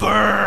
Burn!